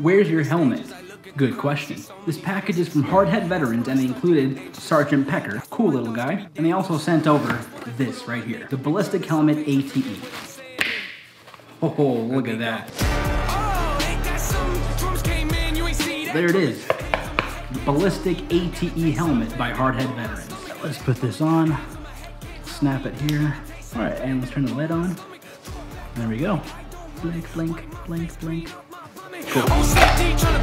Where's your helmet? Good question. This package is from Hardhead Veterans and they included Sergeant Pecker, cool little guy, and they also sent over this right here, the Ballistic Helmet ATE. Oh, look at that. There it is. The Ballistic ATE helmet by Hardhead Veterans. Let's put this on. Snap it here. All right, and let's turn the lid on. There we go. Blink, blink, blink, blink. Cool.